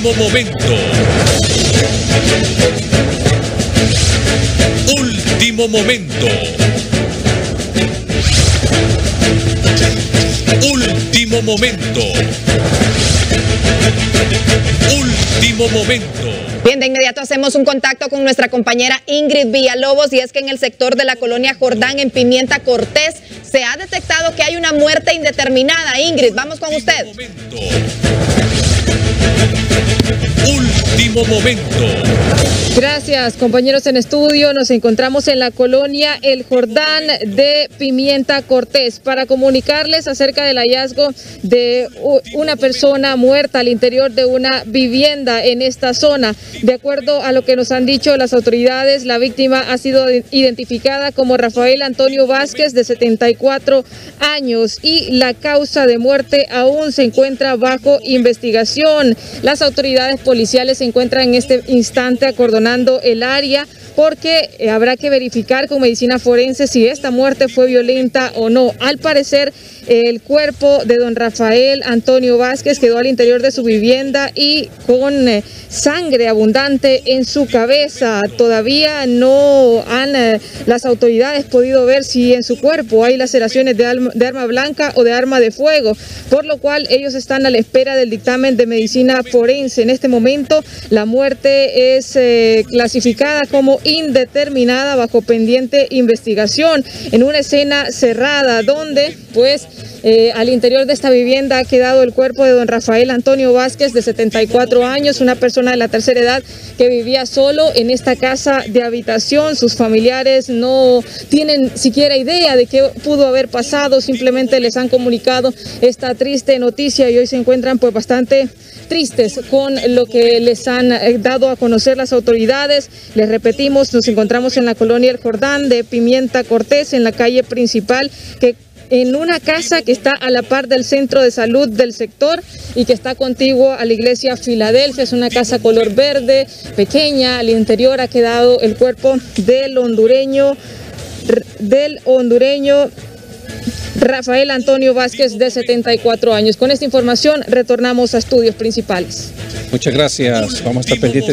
momento. Último momento. Último momento. Último momento. Bien, de inmediato hacemos un contacto con nuestra compañera Ingrid Villalobos y es que en el sector de la colonia Jordán en Pimienta Cortés se ha detectado que hay una muerte indeterminada. Ingrid, vamos con usted. Último momento. Gracias, compañeros en estudio. Nos encontramos en la colonia El Jordán de Pimienta Cortés para comunicarles acerca del hallazgo de una persona muerta al interior de una vivienda en esta zona. De acuerdo a lo que nos han dicho las autoridades, la víctima ha sido identificada como Rafael Antonio Vázquez, de 74 años, y la causa de muerte aún se encuentra bajo investigación. Las autoridades policiales se encuentran en este instante acordonando el área porque eh, habrá que verificar con medicina forense si esta muerte fue violenta o no. Al parecer, el cuerpo de don Rafael Antonio Vázquez quedó al interior de su vivienda y con eh, sangre abundante en su cabeza. Todavía no han eh, las autoridades podido ver si en su cuerpo hay laceraciones de arma, blanca o de arma de fuego, por lo cual ellos están a la espera del dictamen de medicina forense. En este momento la muerte es clasificada como indeterminada bajo pendiente investigación en una escena cerrada donde pues eh, al interior de esta vivienda ha quedado el cuerpo de don Rafael Antonio Vázquez de 74 años, una persona de la tercera edad que vivía solo en esta casa de habitación. Sus familiares no tienen siquiera idea de qué pudo haber pasado, simplemente les han comunicado esta triste noticia y hoy se encuentran pues bastante tristes con lo que les han eh, dado a conocer las autoridades. Les repetimos, nos encontramos en la colonia El Jordán de Pimienta Cortés, en la calle principal, que en una casa que está a la par del centro de salud del sector y que está contiguo a la iglesia Filadelfia. Es una casa color verde, pequeña. Al interior ha quedado el cuerpo del hondureño, del hondureño Rafael Antonio Vázquez, de 74 años. Con esta información retornamos a estudios principales. Muchas gracias. Vamos a estar pendientes.